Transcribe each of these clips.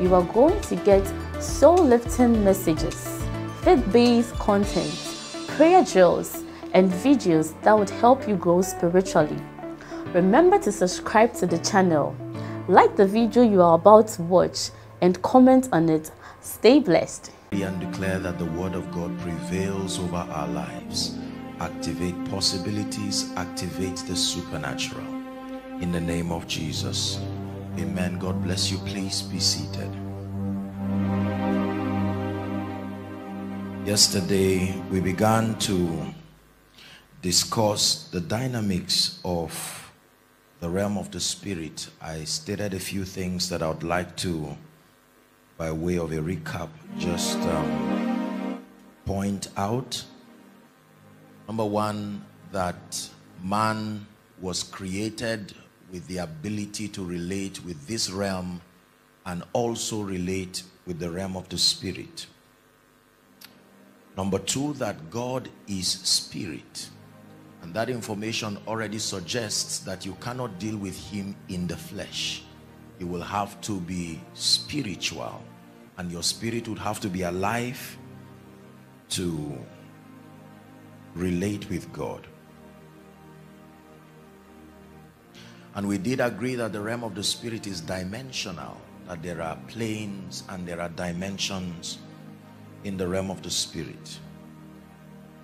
you are going to get soul-lifting messages, faith-based content, prayer drills, and videos that would help you grow spiritually. Remember to subscribe to the channel, like the video you are about to watch, and comment on it. Stay blessed. And declare that the word of God prevails over our lives. Activate possibilities, activate the supernatural. In the name of Jesus. Amen. God bless you. Please be seated. Yesterday, we began to discuss the dynamics of the realm of the spirit. I stated a few things that I would like to, by way of a recap, just um, point out. Number one, that man was created with the ability to relate with this realm and also relate with the realm of the spirit. Number two, that God is spirit. And that information already suggests that you cannot deal with him in the flesh. You will have to be spiritual. And your spirit would have to be alive to relate with God. And we did agree that the realm of the spirit is dimensional. That there are planes and there are dimensions in the realm of the spirit.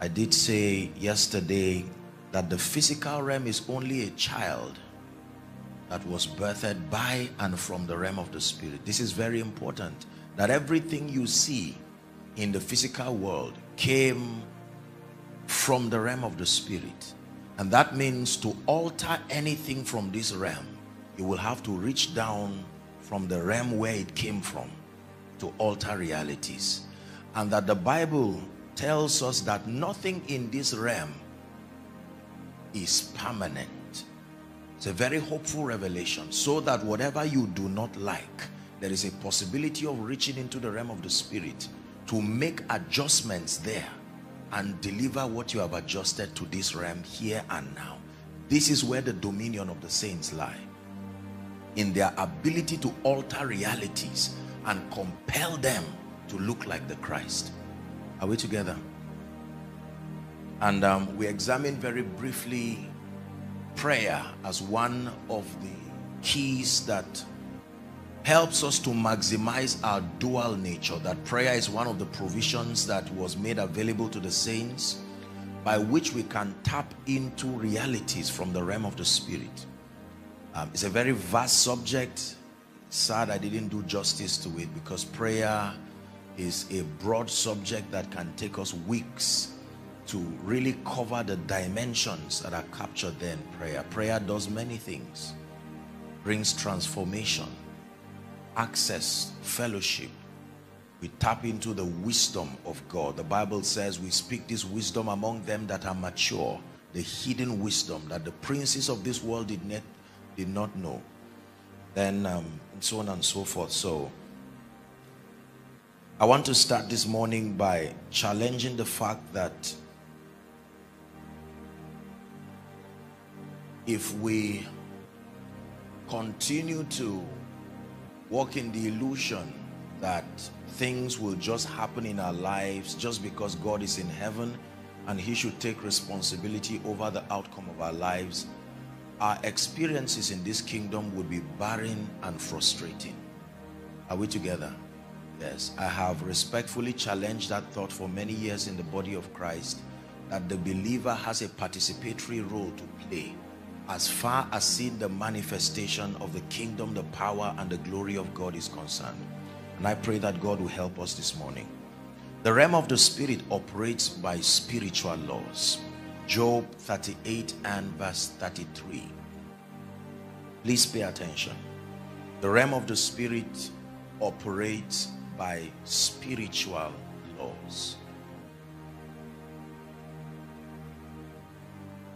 I did say yesterday that the physical realm is only a child that was birthed by and from the realm of the spirit. This is very important that everything you see in the physical world came from the realm of the spirit. And that means to alter anything from this realm, you will have to reach down from the realm where it came from to alter realities and that the Bible tells us that nothing in this realm is permanent. It's a very hopeful revelation so that whatever you do not like, there is a possibility of reaching into the realm of the spirit to make adjustments there and deliver what you have adjusted to this realm here and now. This is where the dominion of the saints lie. In their ability to alter realities and compel them to look like the Christ. Are we together? And um, we examined very briefly prayer as one of the keys that helps us to maximize our dual nature. That prayer is one of the provisions that was made available to the saints by which we can tap into realities from the realm of the spirit. Um, it's a very vast subject. Sad I didn't do justice to it because prayer is a broad subject that can take us weeks to really cover the dimensions that are captured there in prayer. Prayer does many things. Brings transformation, access, fellowship. We tap into the wisdom of God. The Bible says we speak this wisdom among them that are mature. The hidden wisdom that the princes of this world did not, did not know. Then um, and so on and so forth. So I want to start this morning by challenging the fact that if we continue to walk in the illusion that things will just happen in our lives just because God is in heaven and he should take responsibility over the outcome of our lives, our experiences in this kingdom would be barren and frustrating. Are we together? Yes, I have respectfully challenged that thought for many years in the body of Christ that the believer has a participatory role to play as far as seeing the manifestation of the kingdom, the power and the glory of God is concerned. And I pray that God will help us this morning. The realm of the spirit operates by spiritual laws. Job 38 and verse 33. Please pay attention. The realm of the spirit operates by spiritual laws.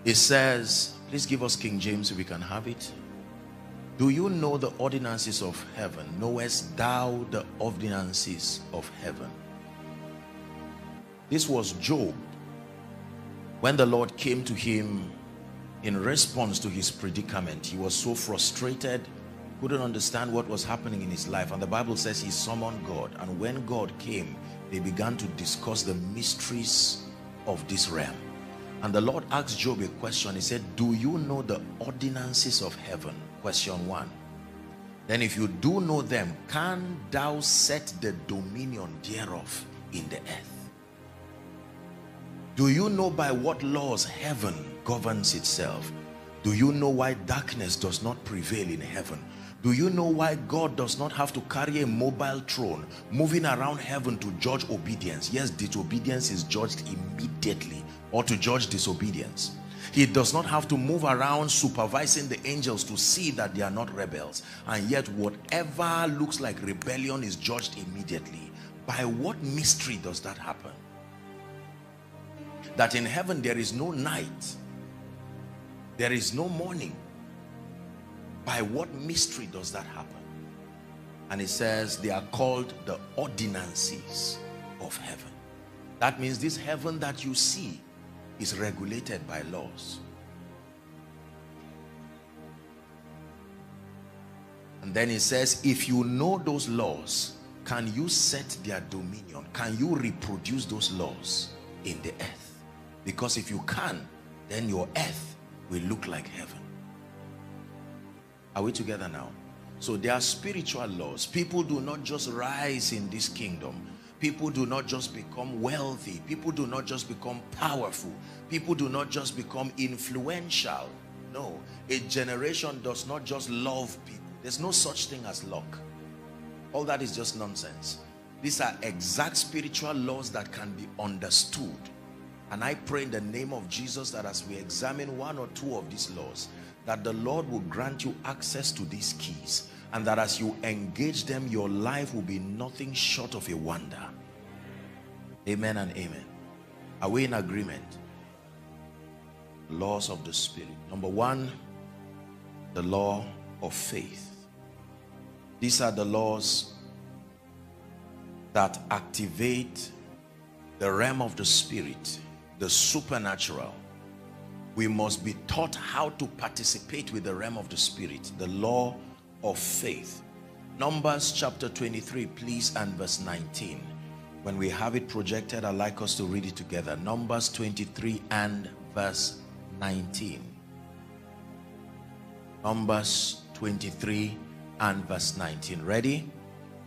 It says, please give us King James we can have it. Do you know the ordinances of heaven? Knowest thou the ordinances of heaven? This was Job. When the Lord came to him in response to his predicament, he was so frustrated, couldn't understand what was happening in his life. And the Bible says he summoned God. And when God came, they began to discuss the mysteries of this realm. And the Lord asked Job a question. He said, Do you know the ordinances of heaven? Question one. Then if you do know them, can thou set the dominion thereof in the earth? Do you know by what laws heaven governs itself? Do you know why darkness does not prevail in heaven? Do you know why God does not have to carry a mobile throne moving around heaven to judge obedience? Yes, disobedience is judged immediately or to judge disobedience. He does not have to move around supervising the angels to see that they are not rebels. And yet whatever looks like rebellion is judged immediately. By what mystery does that happen? That in heaven there is no night. There is no morning. By what mystery does that happen? And it says they are called the ordinances of heaven. That means this heaven that you see is regulated by laws. And then it says, if you know those laws, can you set their dominion? Can you reproduce those laws in the earth? Because if you can, then your earth will look like heaven. Are we together now? So there are spiritual laws. People do not just rise in this kingdom. People do not just become wealthy. People do not just become powerful. People do not just become influential. No, a generation does not just love people. There's no such thing as luck. All that is just nonsense. These are exact spiritual laws that can be understood. And I pray in the name of Jesus that as we examine one or two of these laws, that the Lord will grant you access to these keys and that as you engage them your life will be nothing short of a wonder. Amen and amen. Are we in agreement? Laws of the spirit. Number one the law of faith. These are the laws that activate the realm of the spirit the supernatural. We must be taught how to participate with the realm of the spirit the law of faith. Numbers chapter 23, please, and verse 19. When we have it projected, I'd like us to read it together. Numbers 23 and verse 19. Numbers 23 and verse 19. Ready?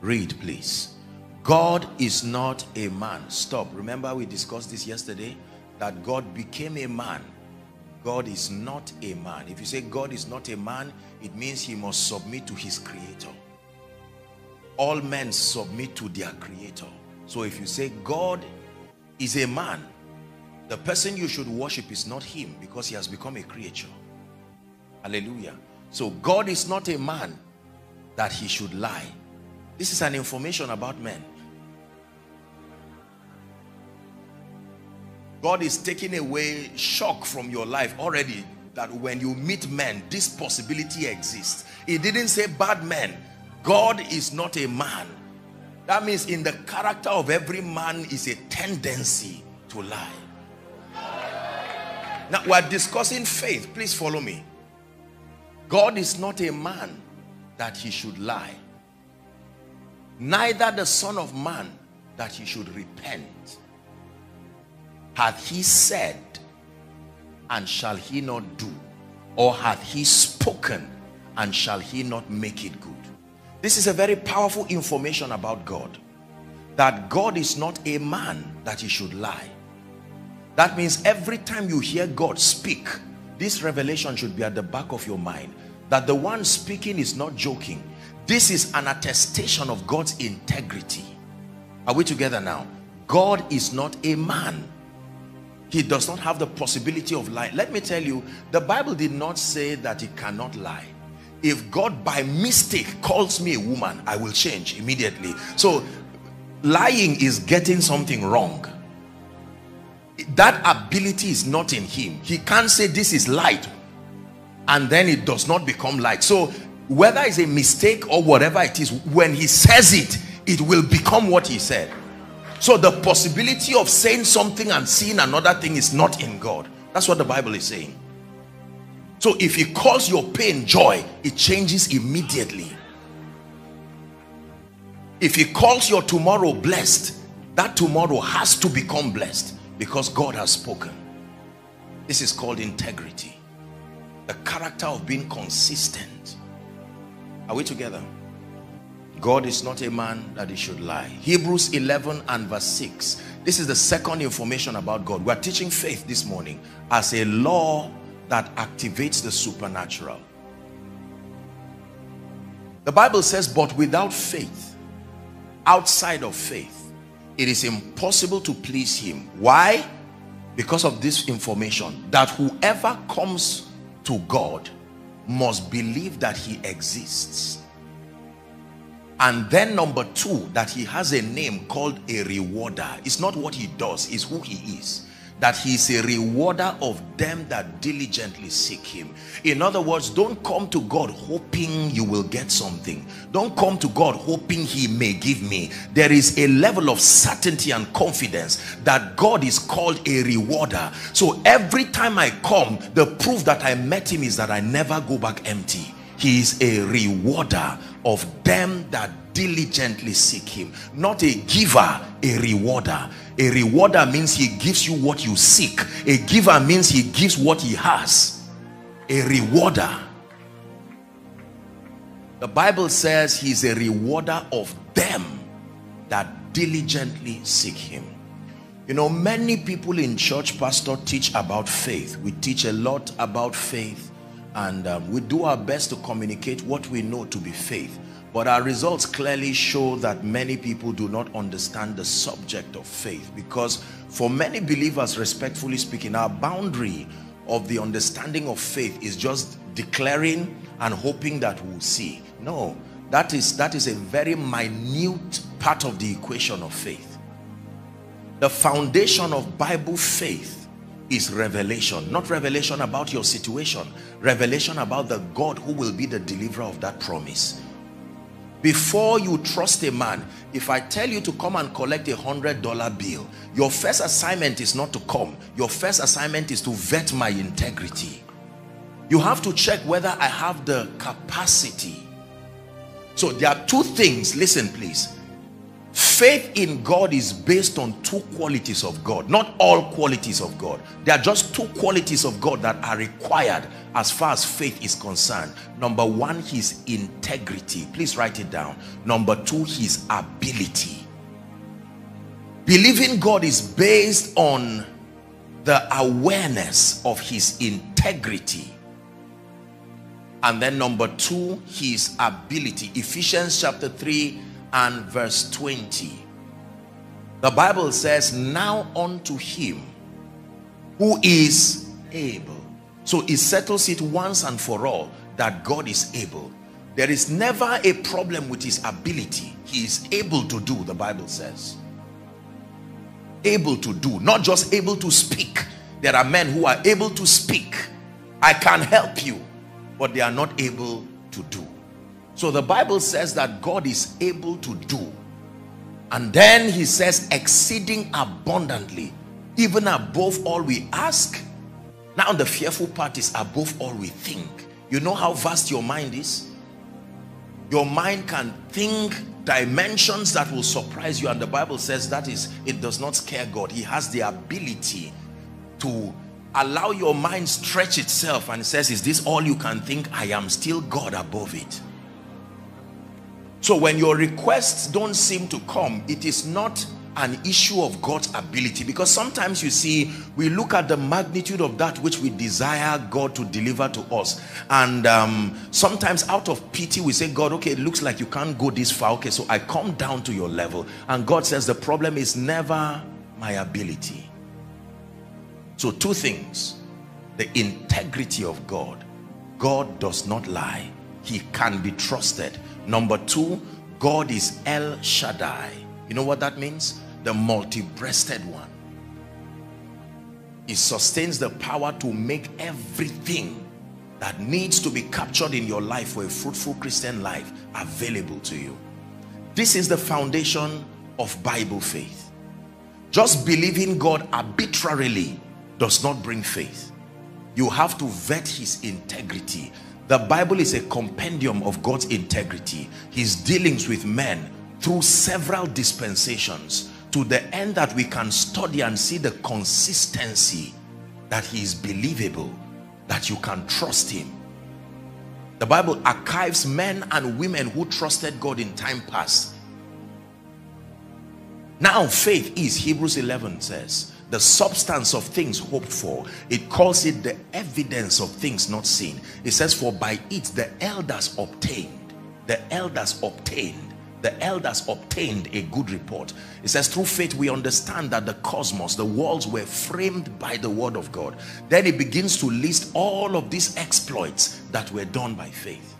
Read, please. God is not a man. Stop. Remember we discussed this yesterday? That God became a man God is not a man. If you say God is not a man, it means he must submit to his creator. All men submit to their creator. So if you say God is a man, the person you should worship is not him because he has become a creature. Hallelujah. So God is not a man that he should lie. This is an information about men. God is taking away shock from your life already that when you meet men, this possibility exists. He didn't say bad men. God is not a man. That means in the character of every man is a tendency to lie. Now we're discussing faith. Please follow me. God is not a man that he should lie. Neither the son of man that he should repent hath he said and shall he not do? Or hath he spoken and shall he not make it good? This is a very powerful information about God. That God is not a man that he should lie. That means every time you hear God speak this revelation should be at the back of your mind. That the one speaking is not joking. This is an attestation of God's integrity. Are we together now? God is not a man he does not have the possibility of lying. Let me tell you the bible did not say that he cannot lie. If god by mistake calls me a woman i will change immediately. So lying is getting something wrong. That ability is not in him. He can't say this is light and then it does not become light. So whether it's a mistake or whatever it is when he says it it will become what he said so the possibility of saying something and seeing another thing is not in god that's what the bible is saying so if he calls your pain joy it changes immediately if he calls your tomorrow blessed that tomorrow has to become blessed because God has spoken. This is called integrity. The character of being consistent. Are we together? God is not a man that he should lie. Hebrews 11 and verse 6. This is the second information about God. We are teaching faith this morning as a law that activates the supernatural. The Bible says, but without faith, outside of faith, it is impossible to please him why because of this information that whoever comes to God must believe that he exists and then number two that he has a name called a rewarder. It's not what he does it's who he is. That he is a rewarder of them that diligently seek him. In other words don't come to god hoping you will get something. Don't come to god hoping he may give me. There is a level of certainty and confidence that god is called a rewarder. So every time i come the proof that i met him is that i never go back empty. He is a rewarder of them that diligently seek him not a giver a rewarder a rewarder means he gives you what you seek. A giver means he gives what he has. A rewarder. The Bible says he's a rewarder of them that diligently seek him. You know, many people in church, pastor, teach about faith. We teach a lot about faith and um, we do our best to communicate what we know to be faith. But our results clearly show that many people do not understand the subject of faith because for many believers, respectfully speaking, our boundary of the understanding of faith is just declaring and hoping that we'll see. No, that is, that is a very minute part of the equation of faith. The foundation of Bible faith is revelation, not revelation about your situation, revelation about the God who will be the deliverer of that promise. Before you trust a man if i tell you to come and collect a hundred dollar bill your first assignment is not to come. Your first assignment is to vet my integrity. You have to check whether i have the capacity. So there are two things listen please faith in God is based on two qualities of God not all qualities of God. There are just two qualities of God that are required as far as faith is concerned. Number one his integrity. Please write it down. Number two his ability. Believing God is based on the awareness of his integrity. And then number two his ability. Ephesians chapter 3 and verse 20 the Bible says now unto him who is able. So it settles it once and for all that God is able. There is never a problem with his ability. He is able to do the Bible says. Able to do not just able to speak. There are men who are able to speak. I can help you but they are not able to do so the Bible says that God is able to do. And then he says exceeding abundantly, even above all we ask. Now the fearful part is above all we think. You know how vast your mind is? Your mind can think dimensions that will surprise you. And the Bible says that is, it does not scare God. He has the ability to allow your mind stretch itself and says, is this all you can think? I am still God above it. So when your requests don't seem to come, it is not an issue of God's ability. Because sometimes you see we look at the magnitude of that which we desire God to deliver to us. And um, sometimes out of pity we say God okay it looks like you can't go this far. Okay so I come down to your level. And God says the problem is never my ability. So two things. The integrity of God. God does not lie. He can be trusted Number two, God is El Shaddai. You know what that means? The multi-breasted one. It sustains the power to make everything that needs to be captured in your life for a fruitful Christian life available to you. This is the foundation of Bible faith. Just believing God arbitrarily does not bring faith. You have to vet his integrity. The Bible is a compendium of God's integrity. His dealings with men through several dispensations to the end that we can study and see the consistency that he is believable, that you can trust him. The Bible archives men and women who trusted God in time past. Now faith is, Hebrews 11 says, the substance of things hoped for. It calls it the evidence of things not seen. It says, for by it the elders obtained. The elders obtained the elders obtained a good report. It says, through faith we understand that the cosmos, the worlds were framed by the word of God. Then it begins to list all of these exploits that were done by faith.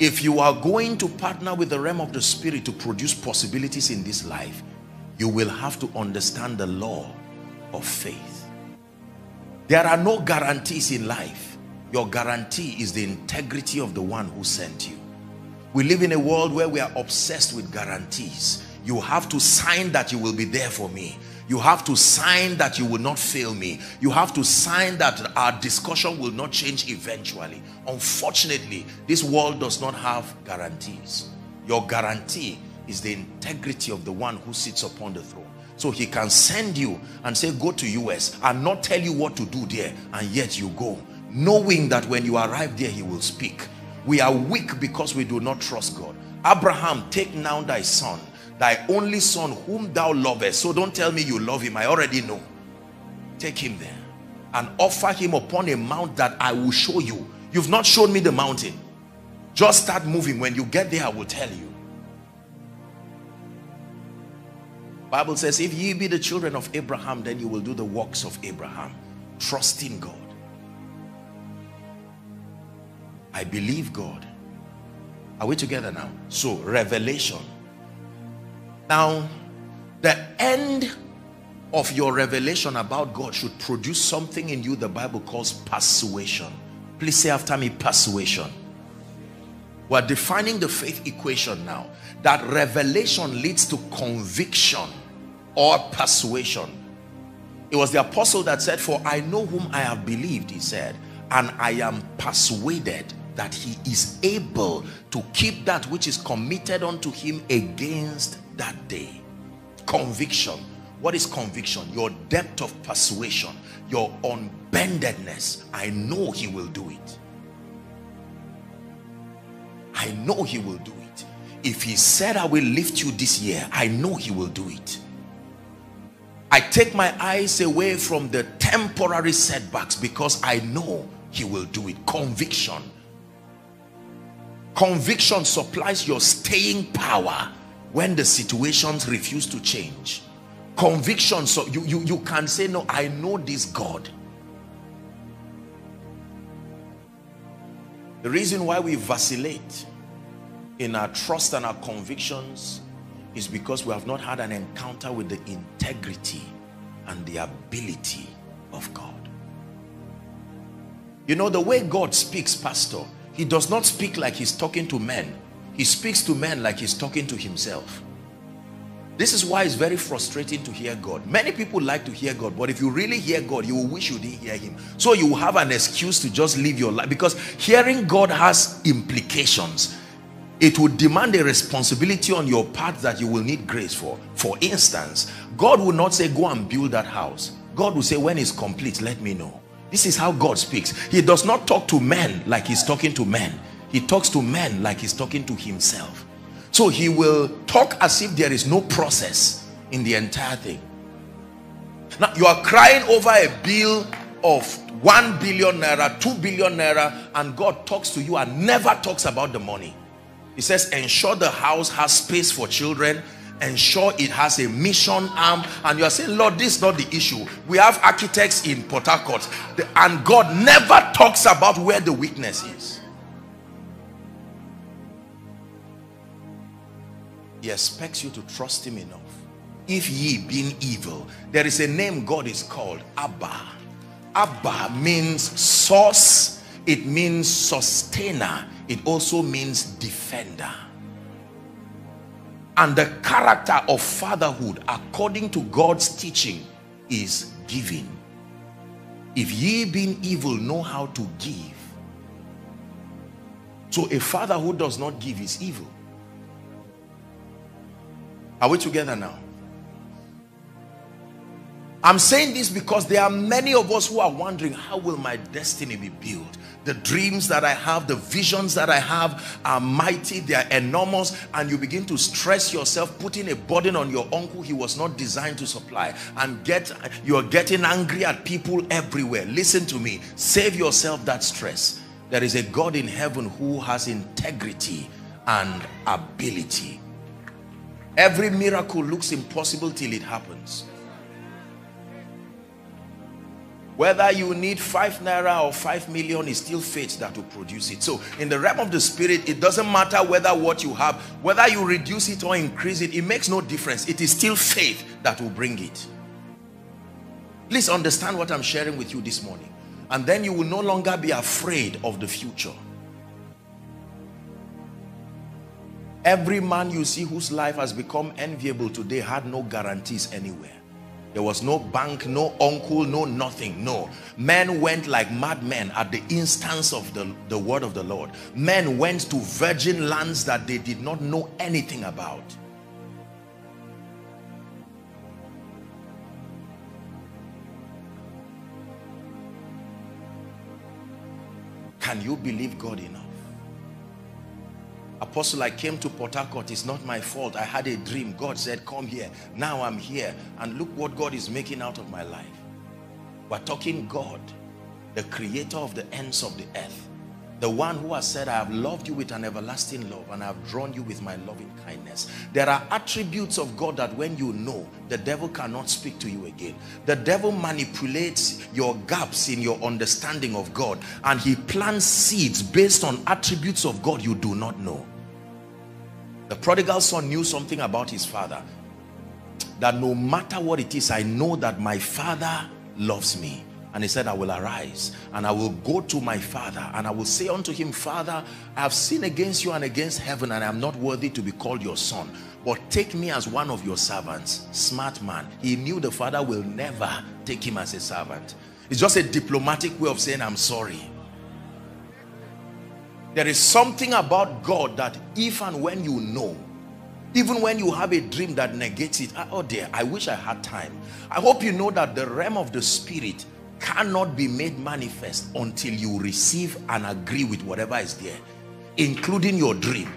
If you are going to partner with the realm of the spirit to produce possibilities in this life, you will have to understand the law of faith. There are no guarantees in life. Your guarantee is the integrity of the one who sent you. We live in a world where we are obsessed with guarantees. You have to sign that you will be there for me. You have to sign that you will not fail me. You have to sign that our discussion will not change eventually. Unfortunately, this world does not have guarantees. Your guarantee is the integrity of the one who sits upon the throne. So he can send you and say, go to US and not tell you what to do there. And yet you go, knowing that when you arrive there, he will speak we are weak because we do not trust God. Abraham, take now thy son, thy only son whom thou lovest. So don't tell me you love him. I already know. Take him there and offer him upon a mount that I will show you. You've not shown me the mountain. Just start moving. When you get there, I will tell you. Bible says, if ye be the children of Abraham, then you will do the works of Abraham. Trust in God. I believe God. Are we together now? So, revelation. Now, the end of your revelation about God should produce something in you the Bible calls persuasion. Please say after me, persuasion. We're defining the faith equation now. That revelation leads to conviction or persuasion. It was the apostle that said, For I know whom I have believed, he said, and I am persuaded that he is able to keep that which is committed unto him against that day. Conviction. What is conviction? Your depth of persuasion, your unbendedness. I know he will do it. I know he will do it. If he said, I will lift you this year, I know he will do it. I take my eyes away from the temporary setbacks because I know he will do it. Conviction Conviction supplies your staying power when the situations refuse to change. Conviction, so you, you, you can say, no, I know this God. The reason why we vacillate in our trust and our convictions is because we have not had an encounter with the integrity and the ability of God. You know, the way God speaks, Pastor, he does not speak like he's talking to men. He speaks to men like he's talking to himself. This is why it's very frustrating to hear God. Many people like to hear God, but if you really hear God, you will wish you didn't hear him. So you will have an excuse to just live your life because hearing God has implications. It would demand a responsibility on your part that you will need grace for. For instance, God will not say, go and build that house. God will say, when it's complete, let me know. This is how God speaks. He does not talk to men like he's talking to men. He talks to men like he's talking to himself. So he will talk as if there is no process in the entire thing. Now you are crying over a bill of 1 billion naira, 2 billion naira and God talks to you and never talks about the money. He says ensure the house has space for children. Ensure it has a mission arm. And you are saying lord this is not the issue. We have architects in port harcourt. And god never talks about where the weakness is. He expects you to trust him enough. If ye being evil there is a name god is called abba. Abba means source. It means sustainer it also means defender. And the character of fatherhood according to god's teaching is giving. If ye being evil know how to give so a father who does not give is evil. Are we together now? I'm saying this because there are many of us who are wondering how will my destiny be built the dreams that I have the visions that I have are mighty they are enormous and you begin to stress yourself putting a burden on your uncle he was not designed to supply. And get you're getting angry at people everywhere. Listen to me. Save yourself that stress. There is a God in heaven who has integrity and ability. Every miracle looks impossible till it happens whether you need five naira or five million is still faith that will produce it. So in the realm of the spirit it doesn't matter whether what you have whether you reduce it or increase it it makes no difference. It is still faith that will bring it. Please understand what i'm sharing with you this morning and then you will no longer be afraid of the future. Every man you see whose life has become enviable today had no guarantees anywhere there was no bank, no uncle, no nothing. No. Men went like madmen at the instance of the, the word of the Lord. Men went to virgin lands that they did not know anything about. Can you believe God enough? Apostle, I came to Port Harcourt. It's not my fault. I had a dream. God said, come here. Now I'm here. And look what God is making out of my life. We're talking God, the creator of the ends of the earth. The one who has said, I have loved you with an everlasting love and I have drawn you with my loving kindness. There are attributes of God that when you know, the devil cannot speak to you again. The devil manipulates your gaps in your understanding of God and he plants seeds based on attributes of God you do not know. The prodigal son knew something about his father. That no matter what it is, I know that my father loves me. And he said, I will arise and I will go to my father and I will say unto him, Father, I have sinned against you and against heaven and I am not worthy to be called your son. But take me as one of your servants. Smart man. He knew the father will never take him as a servant. It's just a diplomatic way of saying, I'm sorry. There is something about God that if and when you know, even when you have a dream that negates it, ah, oh dear, I wish I had time. I hope you know that the realm of the spirit cannot be made manifest until you receive and agree with whatever is there, including your dream.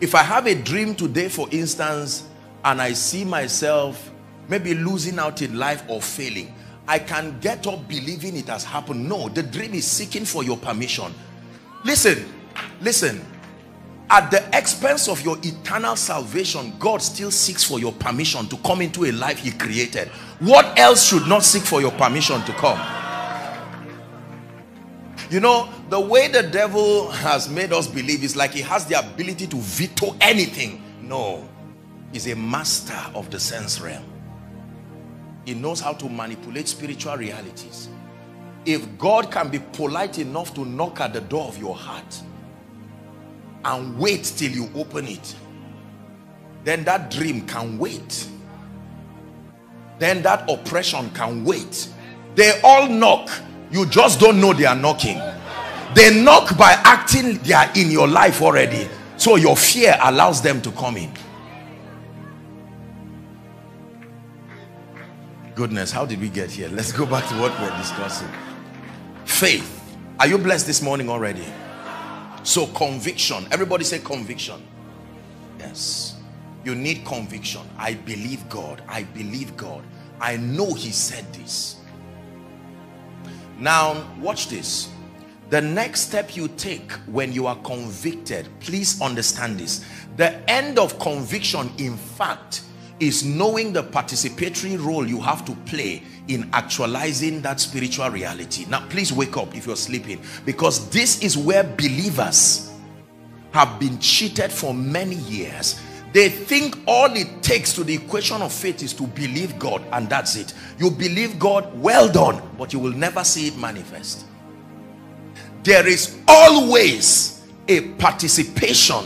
If I have a dream today, for instance, and I see myself maybe losing out in life or failing, I can get up believing it has happened. No, the dream is seeking for your permission. Listen, listen. At the expense of your eternal salvation, God still seeks for your permission to come into a life he created. What else should not seek for your permission to come? You know, the way the devil has made us believe is like he has the ability to veto anything. No, he's a master of the sense realm. He knows how to manipulate spiritual realities. If God can be polite enough to knock at the door of your heart and wait till you open it, then that dream can wait. Then that oppression can wait. They all knock. You just don't know they are knocking. They knock by acting they are in your life already. So your fear allows them to come in. goodness how did we get here let's go back to what we're discussing faith are you blessed this morning already so conviction. Everybody say conviction. Yes. You need conviction. I believe god. I believe god. I know he said this. Now watch this. The next step you take when you are convicted please understand this. The end of conviction in fact is knowing the participatory role you have to play in actualizing that spiritual reality. Now, please wake up if you're sleeping because this is where believers have been cheated for many years. They think all it takes to the equation of faith is to believe God and that's it. You believe God well done but you will never see it manifest. There is always a participation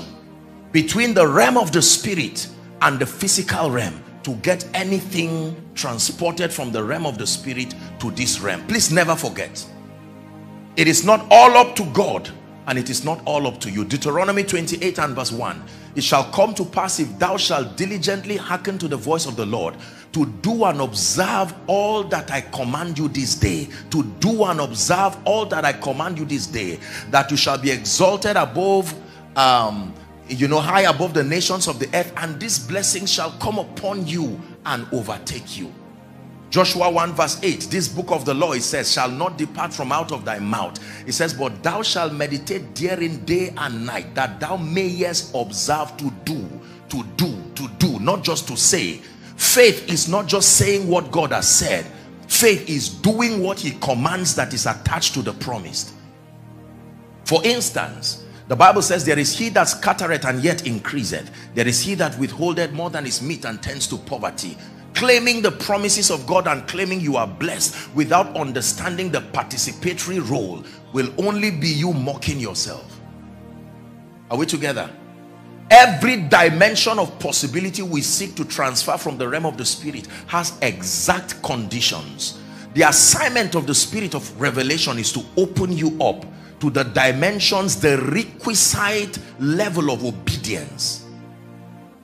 between the realm of the spirit and the physical realm to get anything transported from the realm of the spirit to this realm. Please never forget. It is not all up to God and it is not all up to you. Deuteronomy 28 and verse 1 it shall come to pass if thou shalt diligently hearken to the voice of the Lord to do and observe all that I command you this day. To do and observe all that I command you this day that you shall be exalted above um, you know high above the nations of the earth and this blessing shall come upon you and overtake you. Joshua 1 verse 8 this book of the law it says shall not depart from out of thy mouth. It says but thou shalt meditate therein day and night that thou mayest observe to do to do to do. Not just to say. Faith is not just saying what God has said. Faith is doing what he commands that is attached to the promised for instance the Bible says there is he that scattereth and yet increaseth. There is he that withholdeth more than is meet and tends to poverty. Claiming the promises of God and claiming you are blessed without understanding the participatory role will only be you mocking yourself. Are we together? Every dimension of possibility we seek to transfer from the realm of the spirit has exact conditions. The assignment of the spirit of revelation is to open you up to the dimensions the requisite level of obedience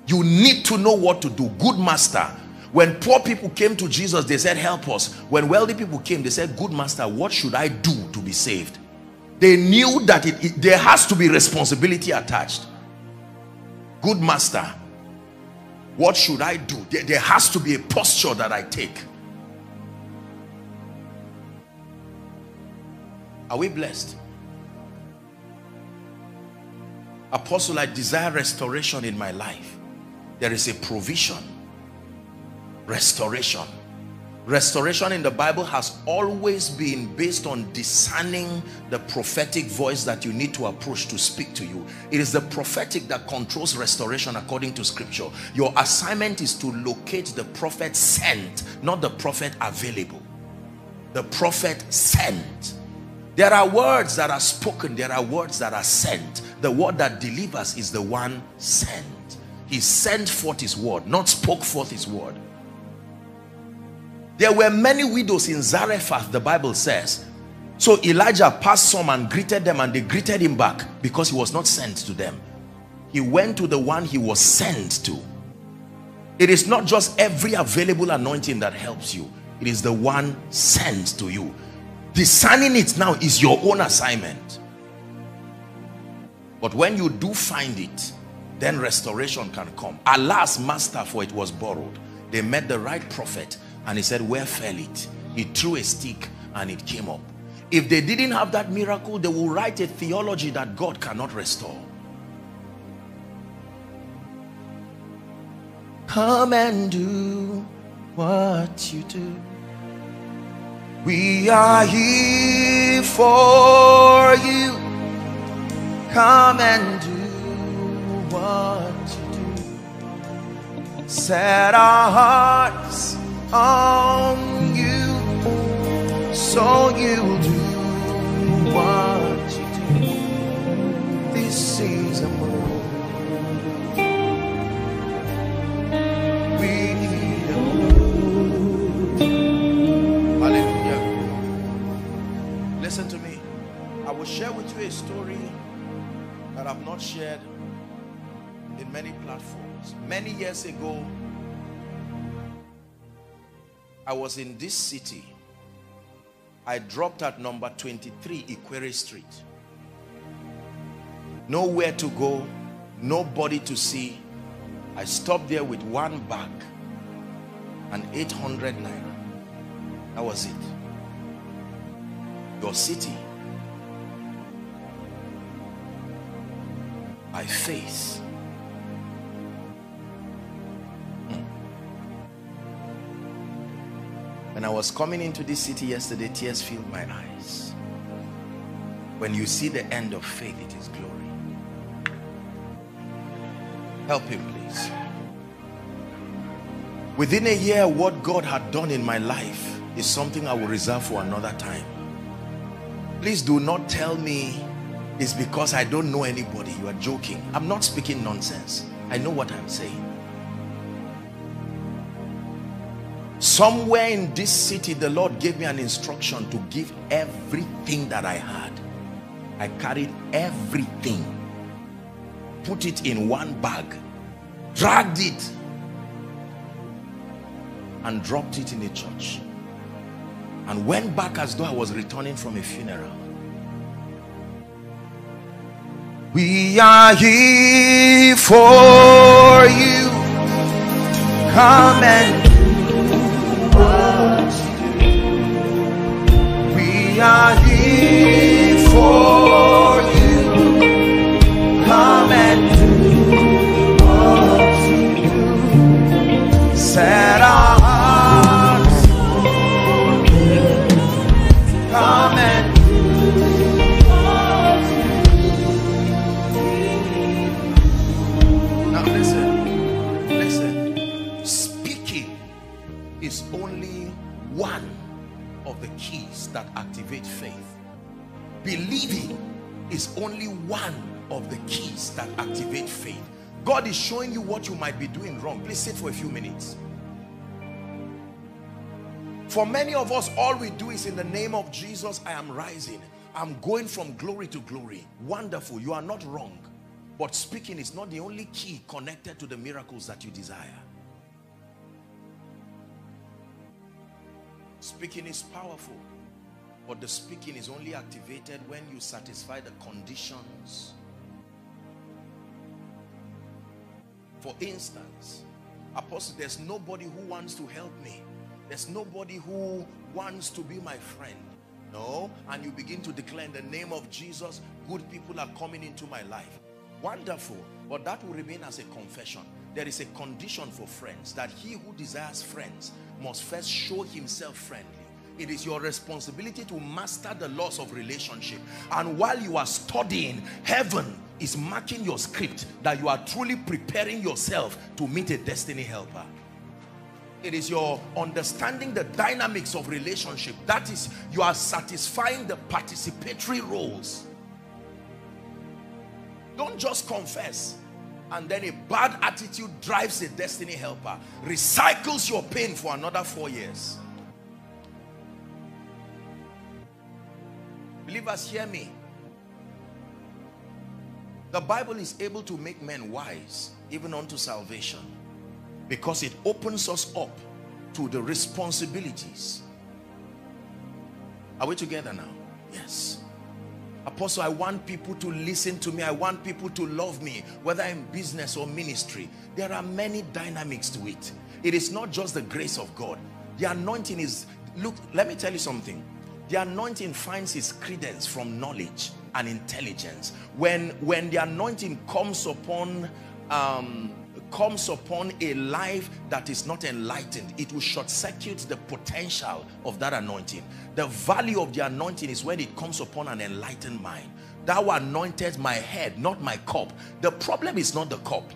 you need to know what to do good master when poor people came to Jesus, they said, help us. When wealthy people came, they said, good master, what should I do to be saved? They knew that it, it, there has to be responsibility attached. Good master, what should I do? There, there has to be a posture that I take. Are we blessed? Apostle, I desire restoration in my life. There is a provision. Restoration. Restoration in the bible has always been based on discerning the prophetic voice that you need to approach to speak to you. It is the prophetic that controls restoration according to scripture. Your assignment is to locate the prophet sent not the prophet available. The prophet sent. There are words that are spoken. There are words that are sent the word that delivers is the one sent he sent forth his word not spoke forth his word there were many widows in Zarephath, the Bible says. So Elijah passed some and greeted them and they greeted him back because he was not sent to them. He went to the one he was sent to. It is not just every available anointing that helps you. It is the one sent to you. Discerning it now is your own assignment. But when you do find it, then restoration can come. Alas, master, for it was borrowed. They met the right prophet and he said where fell it he threw a stick and it came up if they didn't have that miracle they will write a theology that God cannot restore come and do what you do we are here for you come and do what you do. Set our hearts on you so you'll do what you many years ago I was in this city. I dropped at number 23 Ikwerre Street. Nowhere to go, nobody to see. I stopped there with one bag and 800 naira. That was it. Your city. By faith When I was coming into this city yesterday, tears filled my eyes. When you see the end of faith, it is glory. Help him, please. Within a year, what God had done in my life is something I will reserve for another time. Please do not tell me it's because I don't know anybody. You are joking. I'm not speaking nonsense. I know what I'm saying. Somewhere in this city, the Lord gave me an instruction to give everything that I had. I carried everything, put it in one bag, dragged it, and dropped it in a church. And went back as though I was returning from a funeral. We are here for you. Come and We are here For many of us, all we do is in the name of Jesus, I am rising. I'm going from glory to glory. Wonderful. You are not wrong. But speaking is not the only key connected to the miracles that you desire. Speaking is powerful. But the speaking is only activated when you satisfy the conditions. For instance, Apostle, there's nobody who wants to help me. There's nobody who wants to be my friend. No, and you begin to declare in the name of Jesus, good people are coming into my life. Wonderful, but that will remain as a confession. There is a condition for friends that he who desires friends must first show himself friendly. It is your responsibility to master the laws of relationship. And while you are studying, heaven is marking your script that you are truly preparing yourself to meet a destiny helper. It is your understanding the dynamics of relationship. That is, you are satisfying the participatory roles. Don't just confess and then a bad attitude drives a destiny helper, recycles your pain for another four years. Believers, hear me. The Bible is able to make men wise, even unto salvation, because it opens us up to the responsibilities. Are we together now? Yes. Apostle, I want people to listen to me. I want people to love me, whether in business or ministry. There are many dynamics to it. It is not just the grace of God. The anointing is, look, let me tell you something. The anointing finds its credence from knowledge and intelligence. When, when the anointing comes upon um, comes upon a life that is not enlightened, it will short circuit the potential of that anointing. The value of the anointing is when it comes upon an enlightened mind. Thou anointed my head, not my cup. The problem is not the cup.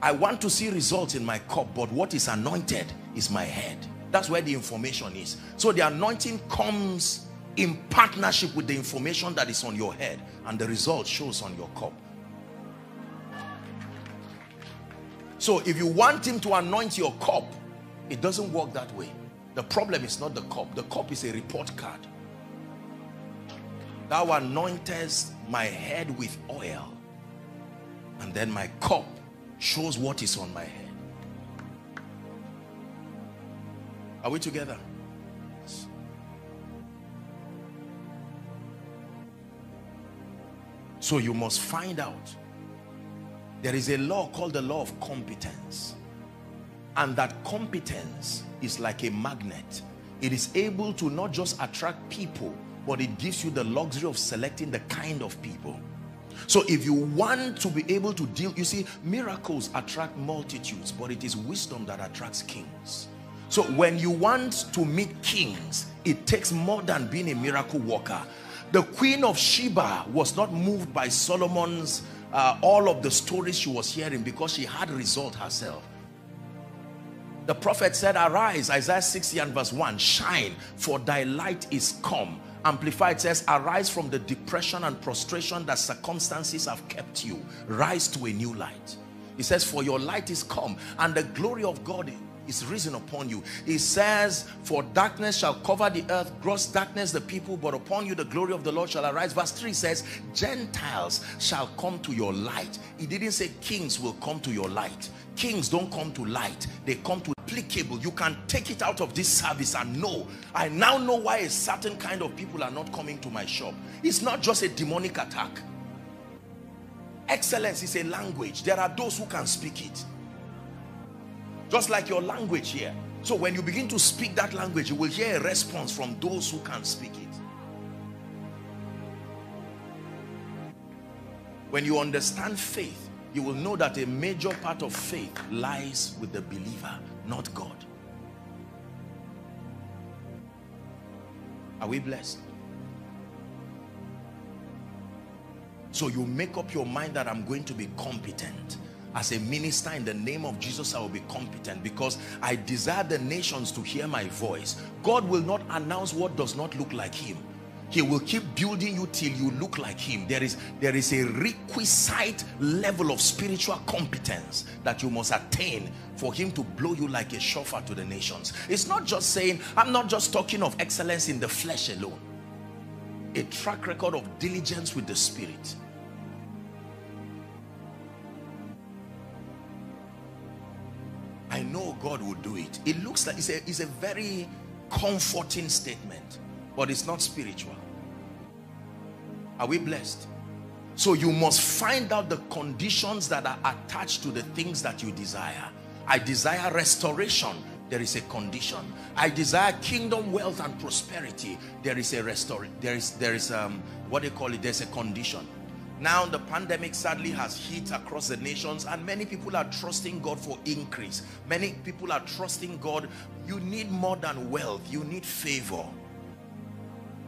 I want to see results in my cup, but what is anointed is my head. That's where the information is. So the anointing comes in partnership with the information that is on your head, and the result shows on your cup. So if you want him to anoint your cup, it doesn't work that way. The problem is not the cup. The cup is a report card. Thou anointest my head with oil. And then my cup shows what is on my head. Are we together? So you must find out there is a law called the law of competence. And that competence is like a magnet. It is able to not just attract people but it gives you the luxury of selecting the kind of people. So if you want to be able to deal you see miracles attract multitudes but it is wisdom that attracts kings. So when you want to meet kings it takes more than being a miracle worker. The queen of Sheba was not moved by Solomon's uh, all of the stories she was hearing because she had result herself. The prophet said, arise, Isaiah 60 and verse 1, shine, for thy light is come. Amplified says, arise from the depression and prostration that circumstances have kept you. Rise to a new light. He says, for your light is come, and the glory of God is risen upon you. He says, for darkness shall cover the earth, gross darkness the people, but upon you the glory of the Lord shall arise. Verse 3 says, Gentiles shall come to your light. He didn't say kings will come to your light. Kings don't come to light. They come to applicable. You can take it out of this service and know. I now know why a certain kind of people are not coming to my shop. It's not just a demonic attack. Excellence is a language. There are those who can speak it. Just like your language here. So when you begin to speak that language, you will hear a response from those who can speak it. When you understand faith, you will know that a major part of faith lies with the believer, not God. Are we blessed? So you make up your mind that I'm going to be competent. As a minister in the name of Jesus, I will be competent because I desire the nations to hear my voice. God will not announce what does not look like him. He will keep building you till you look like him. There is, there is a requisite level of spiritual competence that you must attain for him to blow you like a shofar to the nations. It's not just saying, I'm not just talking of excellence in the flesh alone. A track record of diligence with the spirit I know God will do it. It looks like it's a, it's a very comforting statement, but it's not spiritual. Are we blessed? So you must find out the conditions that are attached to the things that you desire. I desire restoration. There is a condition. I desire kingdom, wealth, and prosperity. There is a restore. There is there is um what they call it. There's a condition. Now the pandemic sadly has hit across the nations and many people are trusting God for increase. Many people are trusting God. You need more than wealth. You need favor.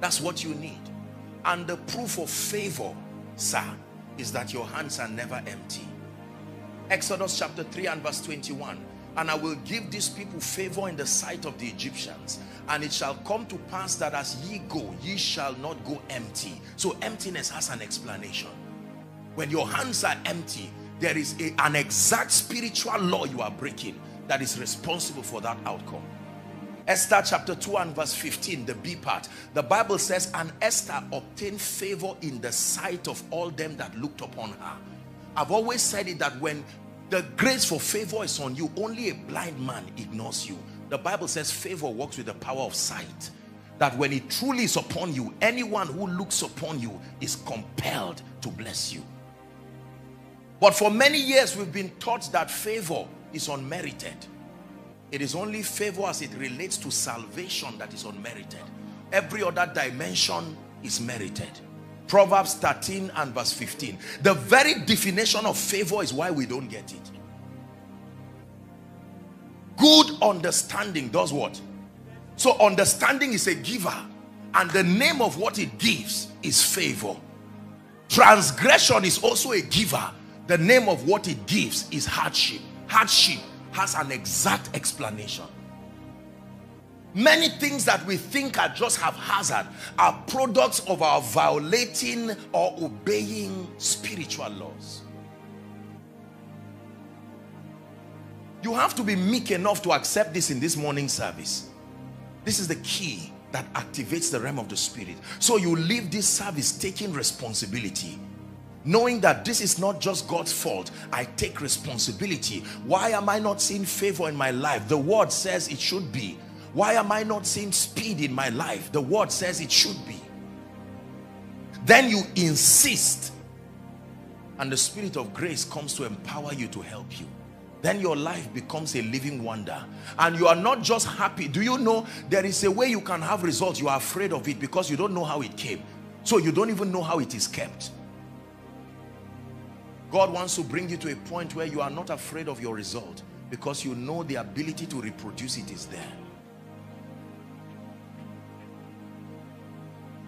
That's what you need. And the proof of favor, sir, is that your hands are never empty. Exodus chapter 3 and verse 21. And I will give these people favor in the sight of the Egyptians. And it shall come to pass that as ye go, ye shall not go empty. So emptiness has an explanation. When your hands are empty, there is a, an exact spiritual law you are breaking that is responsible for that outcome. Esther chapter 2 and verse 15, the B part. The Bible says, and Esther obtained favor in the sight of all them that looked upon her. I've always said it that when the grace for favor is on you, only a blind man ignores you. The Bible says favor works with the power of sight. That when it truly is upon you, anyone who looks upon you is compelled to bless you. But for many years, we've been taught that favor is unmerited. It is only favor as it relates to salvation that is unmerited. Every other dimension is merited. Proverbs 13 and verse 15. The very definition of favor is why we don't get it. Good understanding does what? So understanding is a giver and the name of what it gives is favor. Transgression is also a giver. The name of what it gives is hardship. Hardship has an exact explanation. Many things that we think are just haphazard are products of our violating or obeying spiritual laws. You have to be meek enough to accept this in this morning service. This is the key that activates the realm of the spirit. So you leave this service taking responsibility knowing that this is not just God's fault. I take responsibility. Why am I not seeing favor in my life? The word says it should be. Why am I not seeing speed in my life? The word says it should be. Then you insist and the spirit of grace comes to empower you to help you then your life becomes a living wonder and you are not just happy do you know there is a way you can have results you are afraid of it because you don't know how it came so you don't even know how it is kept God wants to bring you to a point where you are not afraid of your result because you know the ability to reproduce it is there.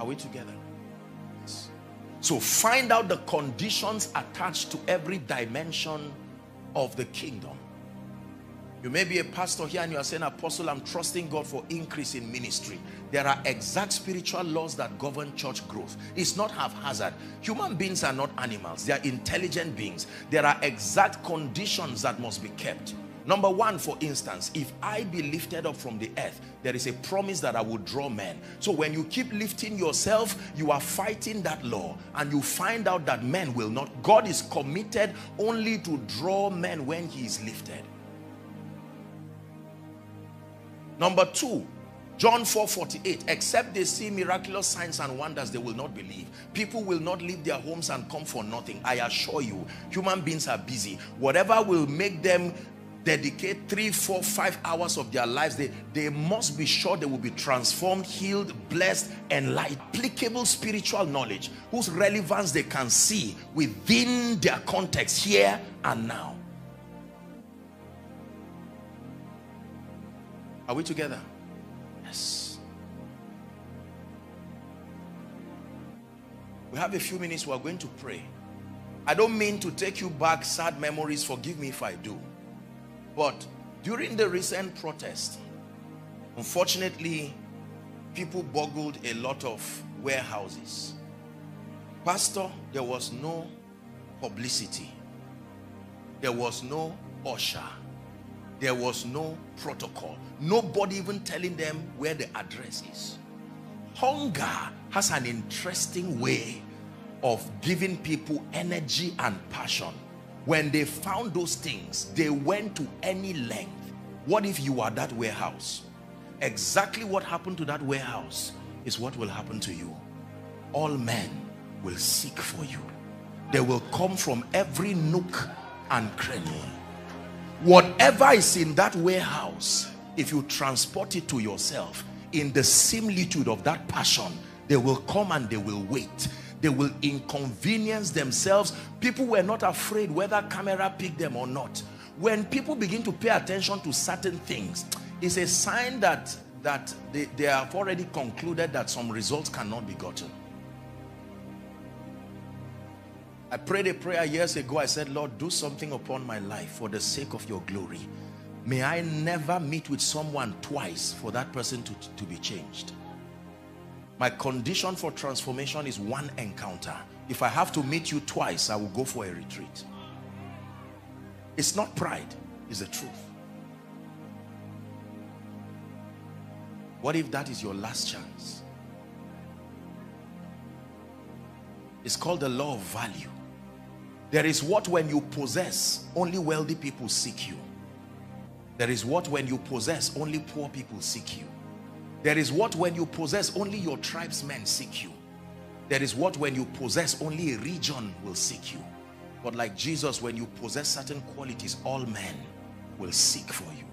Are we together? Yes. So find out the conditions attached to every dimension of the kingdom. You may be a pastor here and you are saying, Apostle, I'm trusting God for increase in ministry. There are exact spiritual laws that govern church growth. It's not haphazard. Human beings are not animals. They are intelligent beings. There are exact conditions that must be kept. Number one, for instance, if I be lifted up from the earth, there is a promise that I will draw men. So when you keep lifting yourself, you are fighting that law and you find out that men will not. God is committed only to draw men when he is lifted. Number two, John 4 48, except they see miraculous signs and wonders, they will not believe. People will not leave their homes and come for nothing. I assure you, human beings are busy. Whatever will make them dedicate three, four, five hours of their lives, they, they must be sure they will be transformed, healed, blessed, enlightened. Applicable spiritual knowledge whose relevance they can see within their context here and now. Are we together? Yes. We have a few minutes. We are going to pray. I don't mean to take you back sad memories. Forgive me if I do. But during the recent protest, unfortunately, people boggled a lot of warehouses. Pastor, there was no publicity. There was no usher there was no protocol nobody even telling them where the address is hunger has an interesting way of giving people energy and passion when they found those things they went to any length. What if you are that warehouse? Exactly what happened to that warehouse is what will happen to you. All men will seek for you. They will come from every nook and cranny. Whatever is in that warehouse if you transport it to yourself in the similitude of that passion they will come and they will wait they will inconvenience themselves people were not afraid whether camera picked them or not when people begin to pay attention to certain things it's a sign that that they, they have already concluded that some results cannot be gotten I prayed a prayer years ago. I said, Lord, do something upon my life for the sake of your glory. May I never meet with someone twice for that person to, to be changed. My condition for transformation is one encounter. If I have to meet you twice, I will go for a retreat. It's not pride, it's the truth. What if that is your last chance? It's called the law of value. There is what when you possess, only wealthy people seek you. There is what when you possess, only poor people seek you. There is what when you possess, only your tribesmen seek you. There is what when you possess, only a region will seek you. But like Jesus, when you possess certain qualities, all men will seek for you.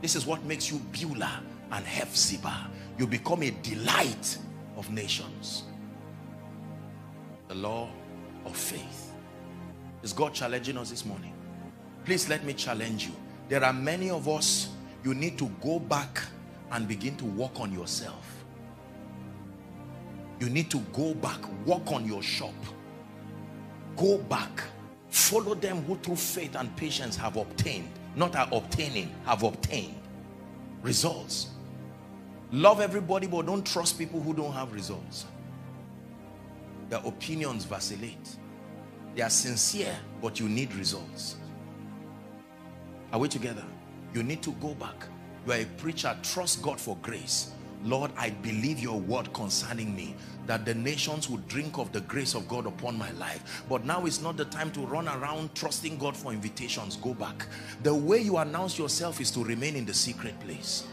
This is what makes you Beulah and Hephzibah. You become a delight of nations. The law of faith. Is God challenging us this morning? Please let me challenge you. There are many of us, you need to go back and begin to work on yourself. You need to go back, work on your shop. Go back. Follow them who through faith and patience have obtained, not are obtaining, have obtained results. Love everybody, but don't trust people who don't have results. Their opinions vacillate. They are sincere, but you need results. Are we together? You need to go back. You are a preacher. Trust God for grace. Lord, I believe your word concerning me that the nations would drink of the grace of God upon my life. But now is not the time to run around trusting God for invitations. Go back. The way you announce yourself is to remain in the secret place.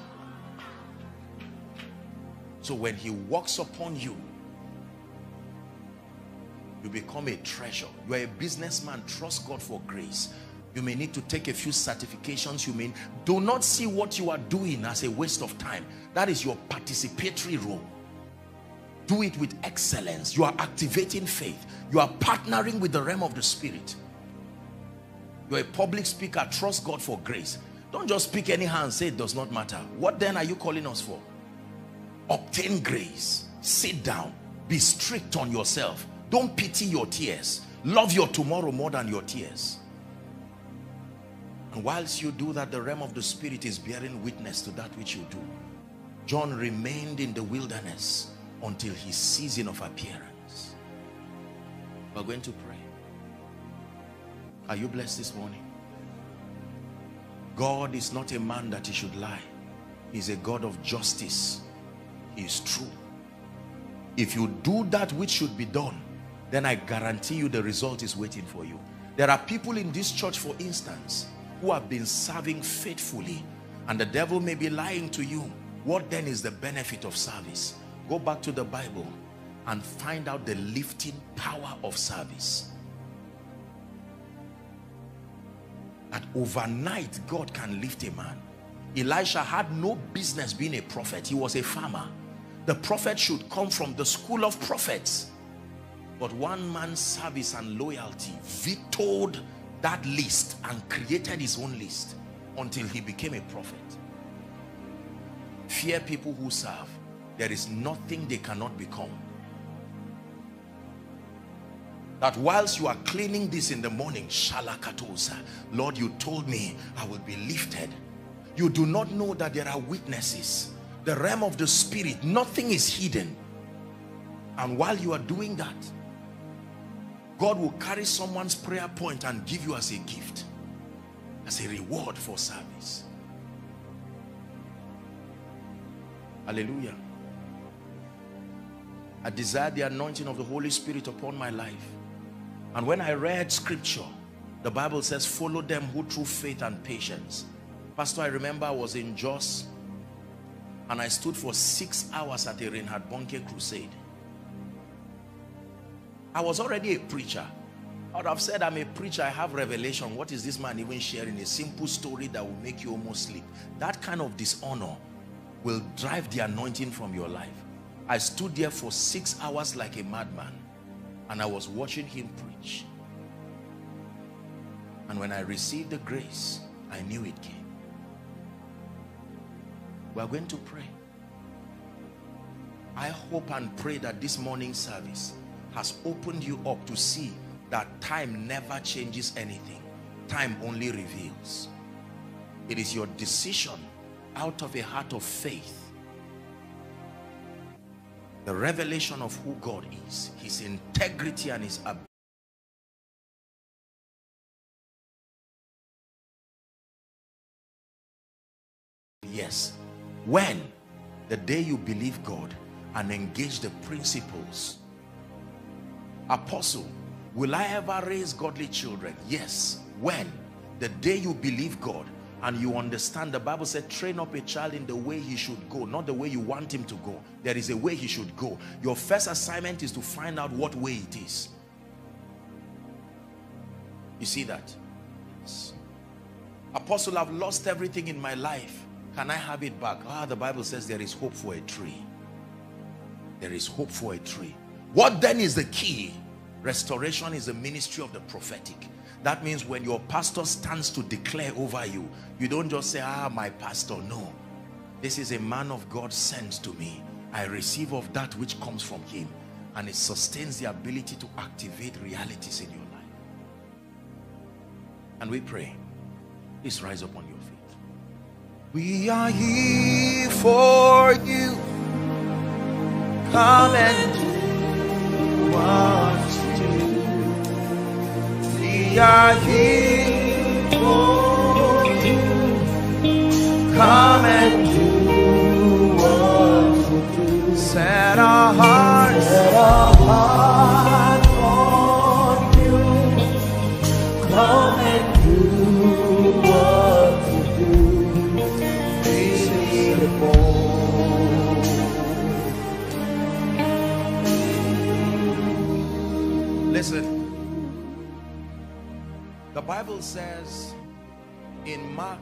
So when he walks upon you, you become a treasure you are a businessman trust God for grace you may need to take a few certifications. You mean do not see what you are doing as a waste of time. That is your participatory role. Do it with excellence. You are activating faith. You are partnering with the realm of the spirit. You're a public speaker. Trust God for grace. Don't just speak anyhow and say it does not matter. What then are you calling us for? Obtain grace. Sit down. Be strict on yourself. Don't pity your tears. Love your tomorrow more than your tears. And whilst you do that, the realm of the spirit is bearing witness to that which you do. John remained in the wilderness until his season of appearance. We're going to pray. Are you blessed this morning? God is not a man that he should lie. He's a God of justice. He is true. If you do that which should be done, then I guarantee you the result is waiting for you. There are people in this church, for instance, who have been serving faithfully and the devil may be lying to you. What then is the benefit of service? Go back to the Bible and find out the lifting power of service. That overnight God can lift a man. Elisha had no business being a prophet. He was a farmer. The prophet should come from the school of prophets. But one man's service and loyalty vetoed that list and created his own list until he became a prophet. Fear people who serve. There is nothing they cannot become. That whilst you are cleaning this in the morning, Shalakatosa, Lord, you told me I will be lifted. You do not know that there are witnesses. The realm of the spirit, nothing is hidden. And while you are doing that, God will carry someone's prayer point and give you as a gift, as a reward for service. Hallelujah. I desire the anointing of the Holy Spirit upon my life. And when I read scripture, the Bible says, follow them who through faith and patience. Pastor, I remember I was in Jos and I stood for six hours at a Reinhard Bonnke crusade. I was already a preacher. I would have said I'm a preacher, I have revelation. What is this man even sharing? A simple story that will make you almost sleep. That kind of dishonor will drive the anointing from your life. I stood there for six hours like a madman and I was watching him preach. And when I received the grace, I knew it came. We are going to pray. I hope and pray that this morning service has opened you up to see that time never changes anything. Time only reveals. It is your decision out of a heart of faith. The revelation of who God is, his integrity and his ability. Yes. When? The day you believe God and engage the principles apostle will i ever raise godly children? Yes. When? The day you believe god and you understand. The bible said train up a child in the way he should go not the way you want him to go. There is a way he should go. Your first assignment is to find out what way it is. You see that? Yes. apostle i've lost everything in my life. Can i have it back? Ah the bible says there is hope for a tree. There is hope for a tree what then is the key? Restoration is the ministry of the prophetic. That means when your pastor stands to declare over you, you don't just say, ah, my pastor. No. This is a man of God sent to me. I receive of that which comes from him. And it sustains the ability to activate realities in your life. And we pray. Please rise up on your feet. We are here for you. Come and We are here for you. Come and do what you do. Set our hearts, set our hearts on you. Come Bible says in Mark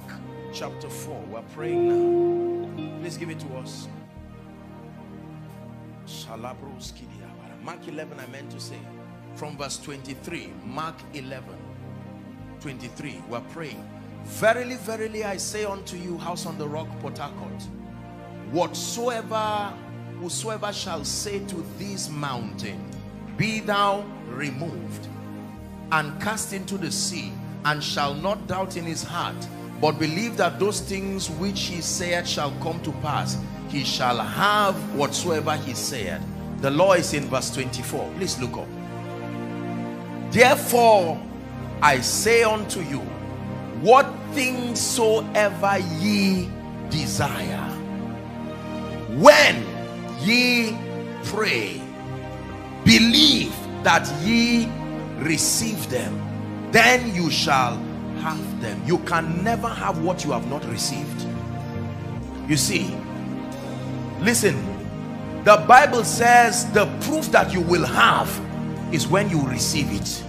chapter 4, we're praying now. Please give it to us. Mark 11, I meant to say. From verse 23, Mark 11, 23, we're praying. Verily, verily, I say unto you, house on the rock, Port whatsoever, whosoever shall say to this mountain, be thou removed and cast into the sea and shall not doubt in his heart but believe that those things which he said shall come to pass he shall have whatsoever he said. The law is in verse 24 please look up. Therefore i say unto you what things soever ye desire when ye pray believe that ye receive them then you shall have them. You can never have what you have not received. You see listen the bible says the proof that you will have is when you receive it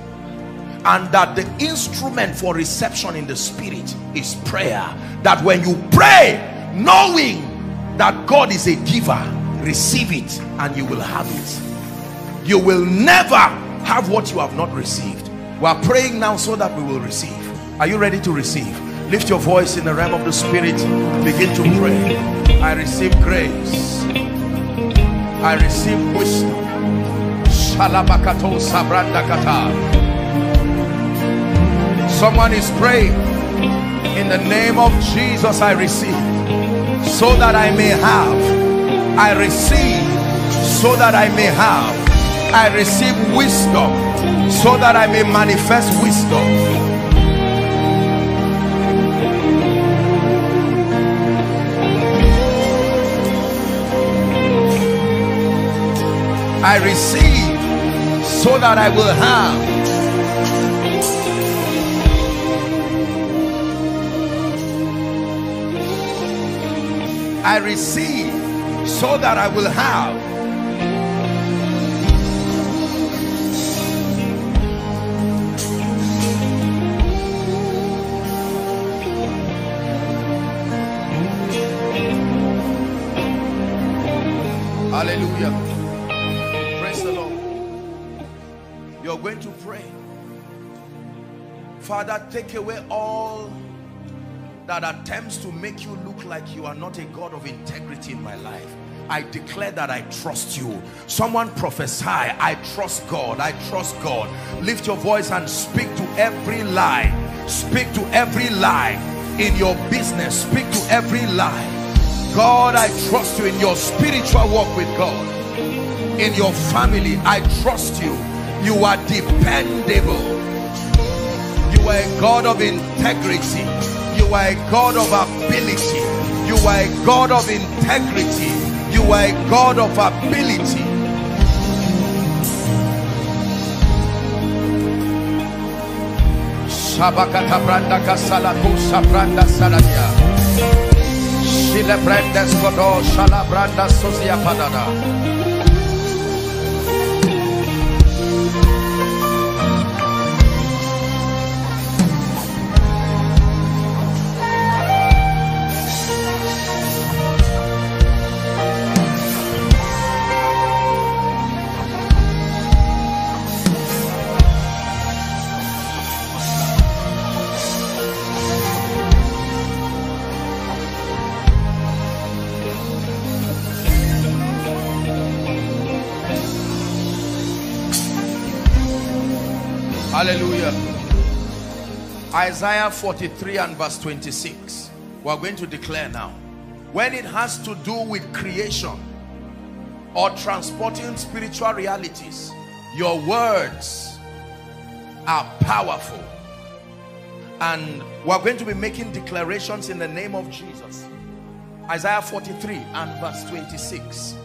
and that the instrument for reception in the spirit is prayer. That when you pray knowing that god is a giver receive it and you will have it. You will never have what you have not received. We are praying now so that we will receive. Are you ready to receive? Lift your voice in the realm of the spirit. Begin to pray. I receive grace. I receive wisdom. Someone is praying. In the name of jesus i receive. So that i may have. I receive so that i may have I receive wisdom so that I may manifest wisdom. I receive so that I will have. I receive so that I will have. Hallelujah. Praise the Lord. You're going to pray. Father, take away all that attempts to make you look like you are not a God of integrity in my life. I declare that I trust you. Someone prophesy, I trust God, I trust God. Lift your voice and speak to every lie. Speak to every lie in your business. Speak to every lie God, I trust you in your spiritual walk with God. In your family, I trust you. You are dependable. You are a God of integrity. You are a God of ability. You are a God of integrity. You are a God of ability. Shabakata branda kasala kusa branda saladia. Shile brendes kodo oh, shala branda sosia padada. Hallelujah. Isaiah 43 and verse 26. We are going to declare now. When it has to do with creation or transporting spiritual realities, your words are powerful. And we're going to be making declarations in the name of Jesus. Isaiah 43 and verse 26.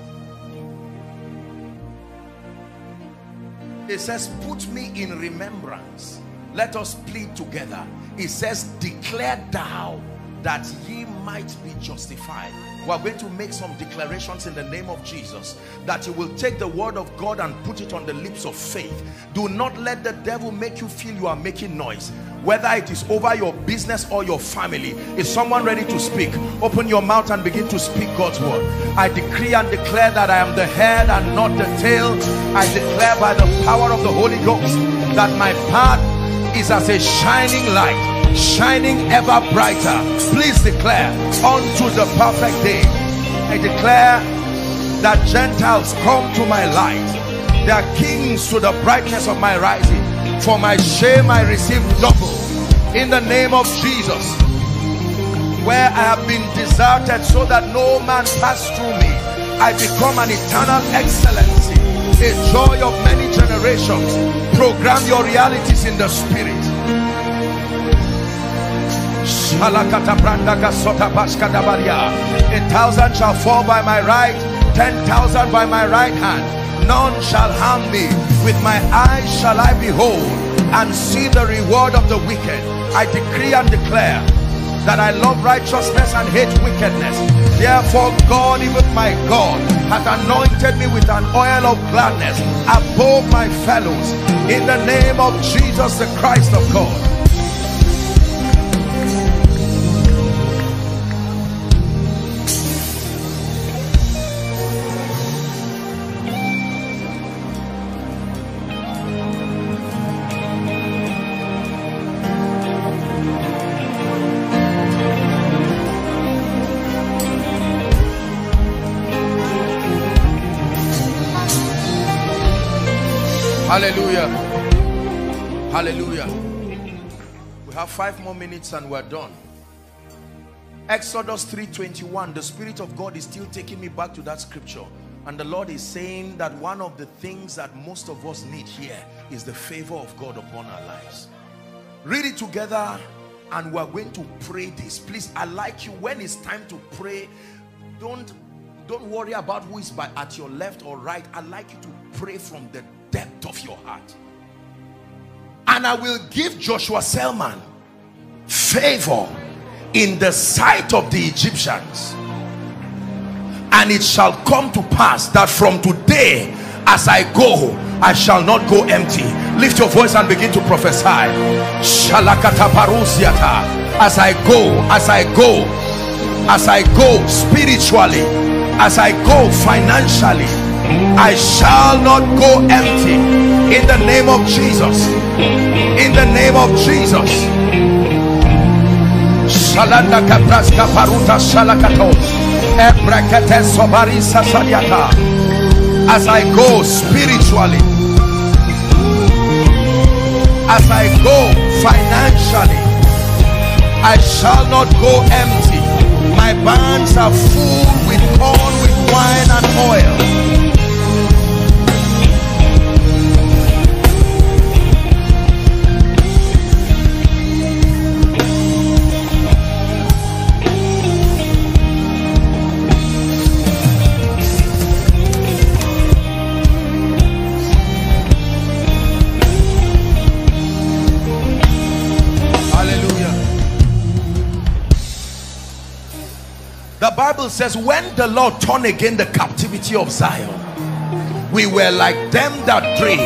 It says, put me in remembrance. Let us plead together. It says, declare thou that ye might be justified. We are going to make some declarations in the name of Jesus that you will take the word of God and put it on the lips of faith. Do not let the devil make you feel you are making noise. Whether it is over your business or your family is someone ready to speak? Open your mouth and begin to speak God's word. I decree and declare that I am the head and not the tail. I declare by the power of the Holy Ghost that my path is as a shining light shining ever brighter please declare unto the perfect day I declare that Gentiles come to my light They are kings to the brightness of my rising. For my shame I receive double. In the name of Jesus. Where I have been deserted so that no man pass through me. I become an eternal excellency. A joy of many generations. Program your realities in the spirit. A thousand shall fall by my right, ten thousand by my right hand. None shall harm me. With my eyes shall I behold and see the reward of the wicked. I decree and declare that I love righteousness and hate wickedness. Therefore, God, even my God, hath anointed me with an oil of gladness above my fellows. In the name of Jesus, the Christ of God. Hallelujah. Hallelujah. We have five more minutes and we're done. Exodus 3.21, the Spirit of God is still taking me back to that scripture. And the Lord is saying that one of the things that most of us need here is the favor of God upon our lives. Read it together and we're going to pray this. Please, I like you when it's time to pray. Don't, don't worry about who is by, at your left or right. I like you to pray from the depth of your heart. And I will give Joshua Selman favor in the sight of the Egyptians. And it shall come to pass that from today, as I go, I shall not go empty. Lift your voice and begin to prophesy. As I go, as I go, as I go spiritually, as I go financially, I shall not go empty. In the name of Jesus. In the name of Jesus. Shalanda kapraska paruta sadiata as I go spiritually. As I go financially. I shall not go empty. My barns are full with corn with wine and oil Bible says when the Lord turned again the captivity of Zion we were like them that dream.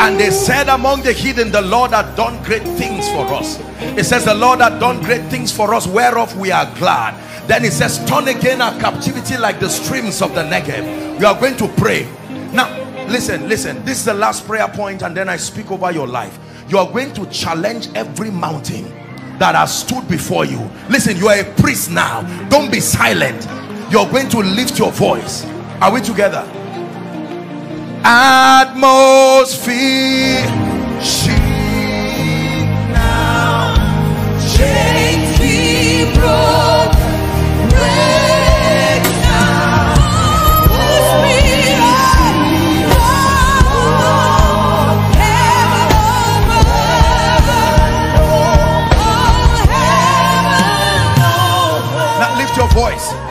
And they said among the heathen the Lord had done great things for us. It says the Lord had done great things for us whereof we are glad. Then it says turn again our captivity like the streams of the Negev. You are going to pray. Now listen listen. This is the last prayer point and then I speak over your life. You are going to challenge every mountain that has stood before you. Listen you are a priest now. Don't be silent. You're going to lift your voice. Are we together? Atmosphere. She now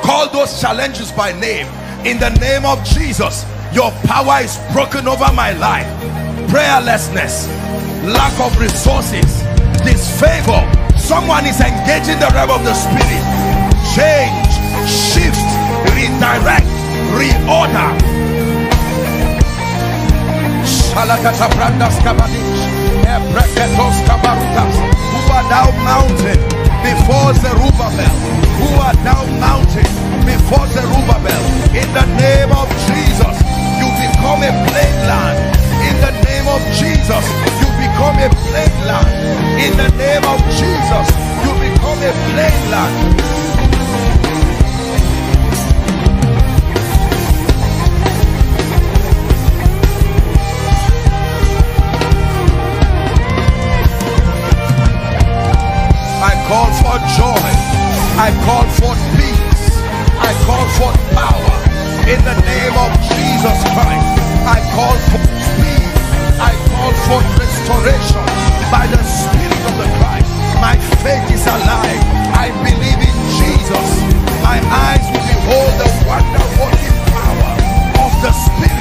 call those challenges by name. In the name of Jesus your power is broken over my life. Prayerlessness lack of resources disfavor. Someone is engaging the realm of the spirit. Change shift redirect reorder. Are thou mountain before Zerubbabel who are now mounted before Zerubbabel. In the name of Jesus, you become a plain land. In the name of Jesus, you become a plain land. In the name of Jesus, you become a plain land. I call forth peace. I call forth power. In the name of Jesus Christ, I call forth speed. I call forth restoration by the Spirit of the Christ. My faith is alive. I believe in Jesus. My eyes will behold the wonder working power of the Spirit.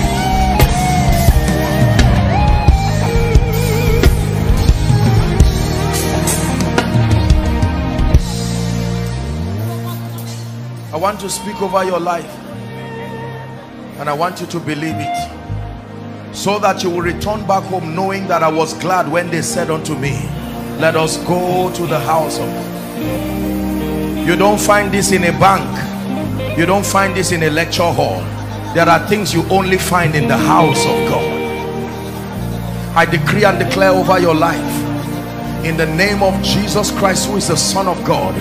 Want to speak over your life and I want you to believe it so that you will return back home knowing that I was glad when they said unto me let us go to the house of you don't find this in a bank. You don't find this in a lecture hall. There are things you only find in the house of God. I decree and declare over your life in the name of Jesus Christ who is the Son of God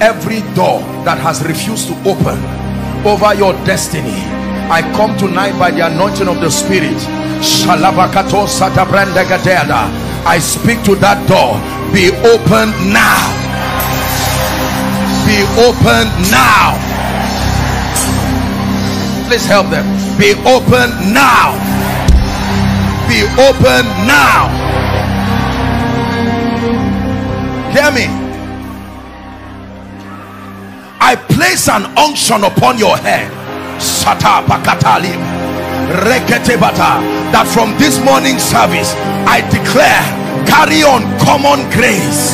every door that has refused to open over your destiny. I come tonight by the anointing of the Spirit. I speak to that door. Be open now. Be open now. Please help them. Be open now. Be open now. Hear me I place an unction upon your head. That from this morning service I declare carry on common grace.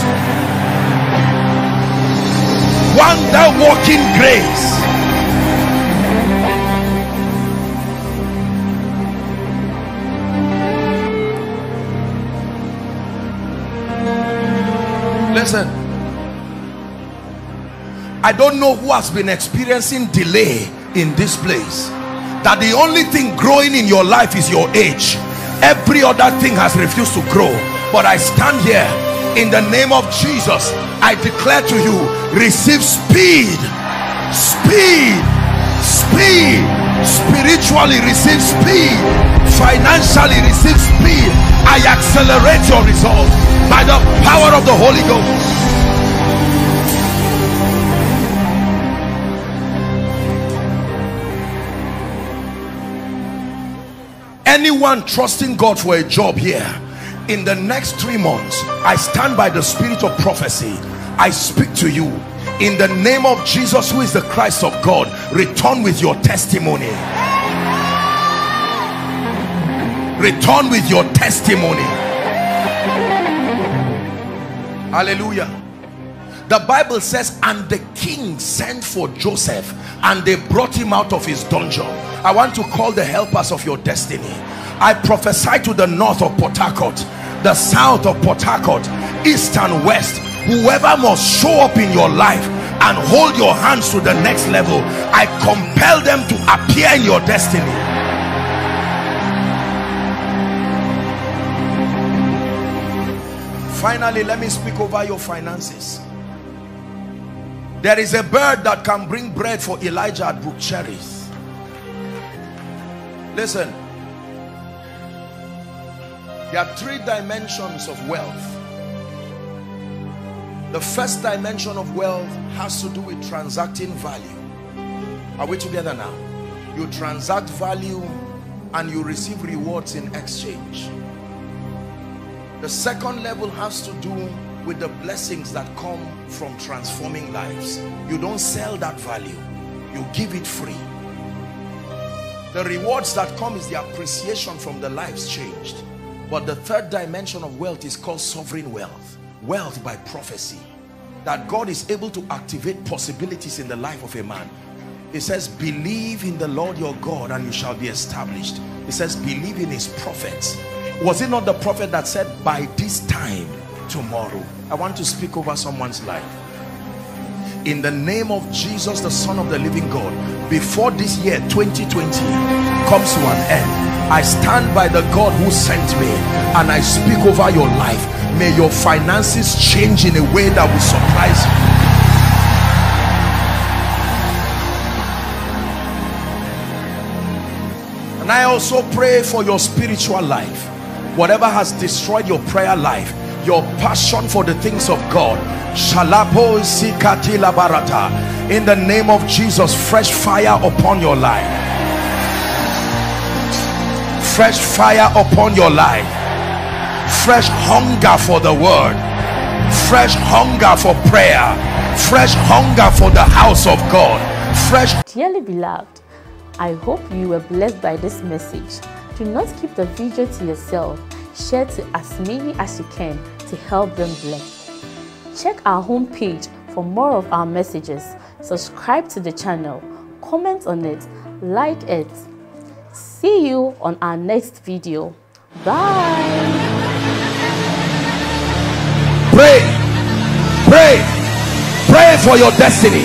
Wonder walking grace. Listen I don't know who has been experiencing delay in this place. That the only thing growing in your life is your age. Every other thing has refused to grow. But I stand here in the name of Jesus. I declare to you receive speed. Speed. Speed. Spiritually receive speed. Financially receive speed. I accelerate your result by the power of the Holy Ghost anyone trusting God for a job here in the next three months I stand by the spirit of prophecy. I speak to you. In the name of Jesus who is the Christ of God return with your testimony. Return with your testimony. Hallelujah the Bible says and the king sent for Joseph and they brought him out of his dungeon. I want to call the helpers of your destiny. I prophesy to the north of Port Harcourt the south of Port Harcourt east and west. Whoever must show up in your life and hold your hands to the next level I compel them to appear in your destiny. Finally let me speak over your finances there is a bird that can bring bread for Elijah at Brook Cherith. Listen. There are three dimensions of wealth. The first dimension of wealth has to do with transacting value. Are we together now? You transact value and you receive rewards in exchange. The second level has to do with the blessings that come from transforming lives. You don't sell that value. You give it free. The rewards that come is the appreciation from the lives changed. But the third dimension of wealth is called sovereign wealth. Wealth by prophecy. That God is able to activate possibilities in the life of a man. It says believe in the Lord your God and you shall be established. It says believe in his prophets. Was it not the prophet that said by this time tomorrow I want to speak over someone's life. In the name of Jesus the son of the living God before this year 2020 comes to an end. I stand by the God who sent me and I speak over your life. May your finances change in a way that will surprise you. And I also pray for your spiritual life. Whatever has destroyed your prayer life your passion for the things of God. In the name of Jesus fresh fire upon your life. Fresh fire upon your life. Fresh hunger for the word. Fresh hunger for prayer. Fresh hunger for the house of God. Fresh dearly beloved I hope you were blessed by this message. Do not keep the video to yourself share to as many as you can to help them bless. Check our homepage for more of our messages. Subscribe to the channel, comment on it, like it. See you on our next video. Bye. Pray, pray, pray for your destiny.